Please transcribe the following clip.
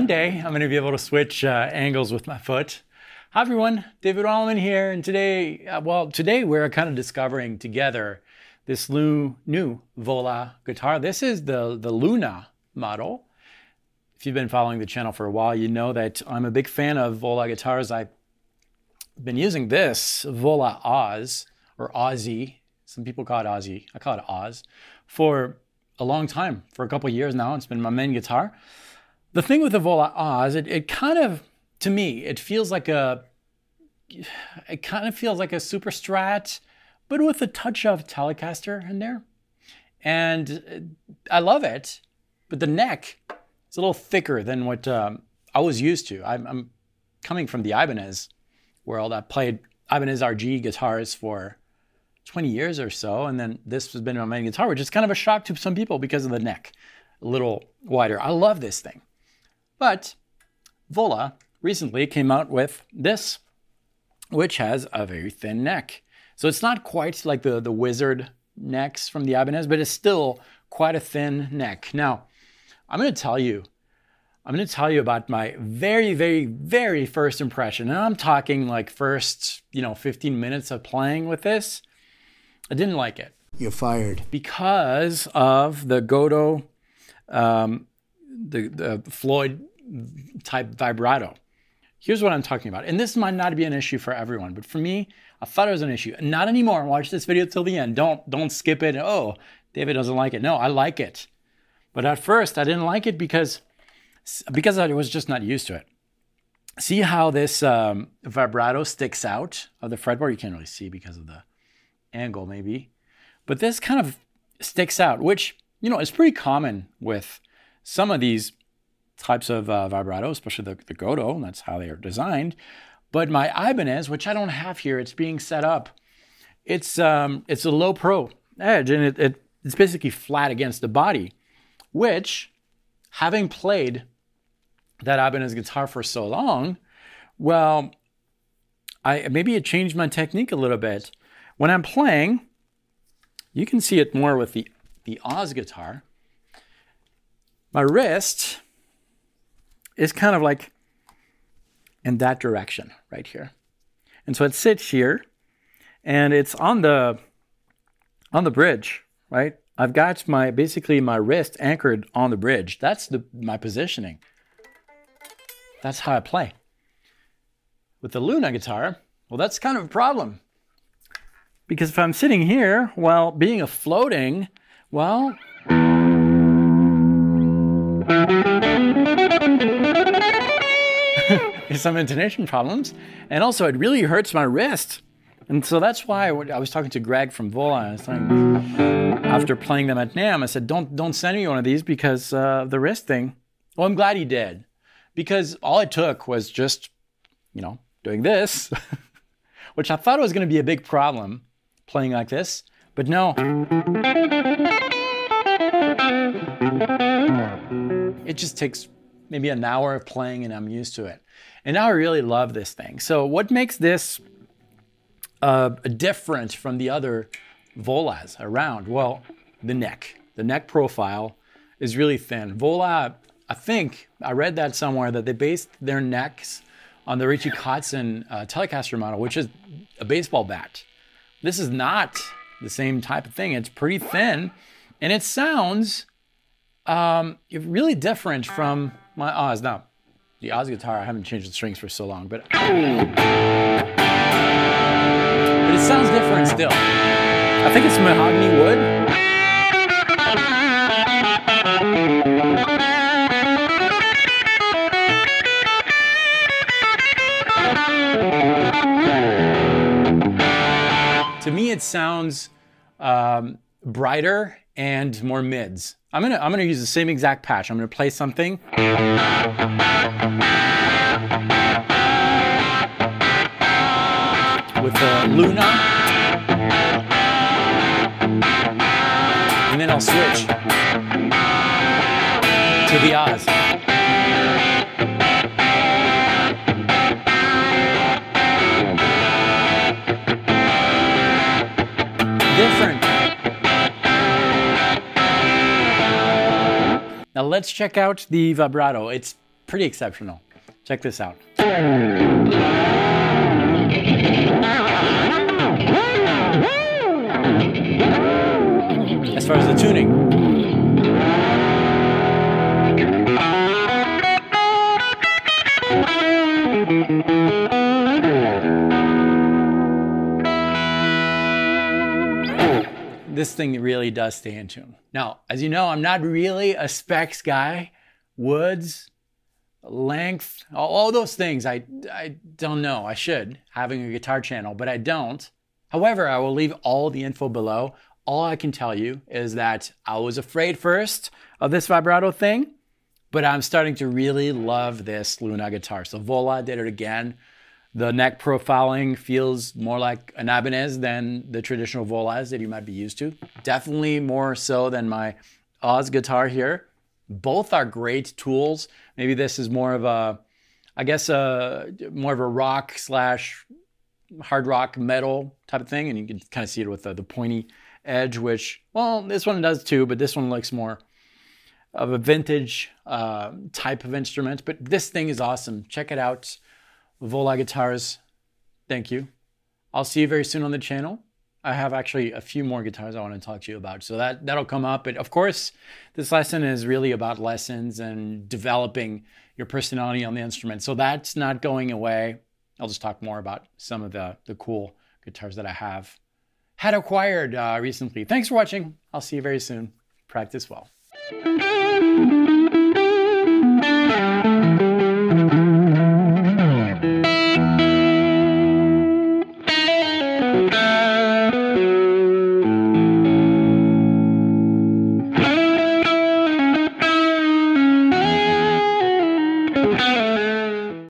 One day, I'm going to be able to switch uh, angles with my foot. Hi everyone, David Wallimann here, and today, uh, well, today we're kind of discovering together this new, new Vola guitar. This is the, the Luna model. If you've been following the channel for a while, you know that I'm a big fan of Vola guitars. I've been using this Vola Oz, or Aussie, some people call it Aussie, I call it Oz, for a long time, for a couple years now. It's been my main guitar. The thing with the Oz, it, it kind of, to me, it feels like a, it kind of feels like a super strat, but with a touch of Telecaster in there. And I love it, but the neck is a little thicker than what um, I was used to. I'm, I'm, coming from the Ibanez world. I played Ibanez RG guitars for 20 years or so, and then this has been my main guitar, which is kind of a shock to some people because of the neck, a little wider. I love this thing. But Vola recently came out with this, which has a very thin neck. So it's not quite like the, the wizard necks from the Ibanez, but it's still quite a thin neck. Now, I'm going to tell you, I'm going to tell you about my very, very, very first impression. And I'm talking like first, you know, 15 minutes of playing with this. I didn't like it. You're fired. Because of the Gotoh, um, the, the Floyd type vibrato. Here's what I'm talking about. And this might not be an issue for everyone, but for me, I thought it was an issue. Not anymore. Watch this video till the end. Don't don't skip it. Oh, David doesn't like it. No, I like it. But at first, I didn't like it because because I was just not used to it. See how this um, vibrato sticks out of the fretboard? You can't really see because of the angle, maybe. But this kind of sticks out, which, you know, is pretty common with some of these types of uh, vibrato, especially the, the Gotoh, and that's how they are designed. But my Ibanez, which I don't have here, it's being set up. It's um, it's a low pro edge, and it, it, it's basically flat against the body, which, having played that Ibanez guitar for so long, well, I maybe it changed my technique a little bit. When I'm playing, you can see it more with the the Oz guitar. My wrist is kind of like in that direction right here. And so it sits here and it's on the on the bridge, right? I've got my basically my wrist anchored on the bridge. That's the my positioning. That's how I play. With the Luna guitar, well that's kind of a problem. Because if I'm sitting here, well, being a floating, well, some intonation problems. And also, it really hurts my wrist. And so that's why I was talking to Greg from Vola. After playing them at NAMM, I said, don't, don't send me one of these because uh, the wrist thing. Well, I'm glad he did. Because all it took was just, you know, doing this, which I thought was going to be a big problem playing like this. But no. It just takes maybe an hour of playing and I'm used to it. And now I really love this thing. So what makes this uh, different from the other Volas around? Well, the neck. The neck profile is really thin. Vola, I think, I read that somewhere that they based their necks on the Richie Kotzen uh, Telecaster model, which is a baseball bat. This is not the same type of thing. It's pretty thin, and it sounds um, really different from my Oz. Now, the Oz guitar, I haven't changed the strings for so long, but but it sounds different still. I think it's mahogany wood. To me, it sounds um, brighter and more mids. I'm gonna I'm gonna use the same exact patch. I'm gonna play something. With the Luna. And then I'll switch to the Oz. Different. Now let's check out the vibrato. It's pretty exceptional. Check this out. As far as the tuning. This thing really does stay in tune. Now, as you know, I'm not really a specs guy. Woods, length, all, those things, I, I don't know. I should, having a guitar channel, but I don't. However, I will leave all the info below. All I can tell you is that I was afraid first of this vibrato thing, but I'm starting to really love this Luna guitar. So Vola did it again. The neck profiling feels more like an Ibanez than the traditional Volas that you might be used to. Definitely more so than my Oz guitar here. Both are great tools. Maybe this is more of a, I guess, a, more of a rock slash hard rock metal type of thing. And you can kind of see it with the, the pointy edge, which, well, this one does too, but this one looks more of a vintage uh, type of instrument. But this thing is awesome. Check it out. Vola Guitars, thank you. I'll see you very soon on the channel. I have actually a few more guitars I want to talk to you about, so that that'll come up. But of course, this lesson is really about lessons and developing your personality on the instrument. So that's not going away. I'll just talk more about some of the the cool guitars that I have had acquired uh, recently. Thanks for watching. I'll see you very soon. Practice well.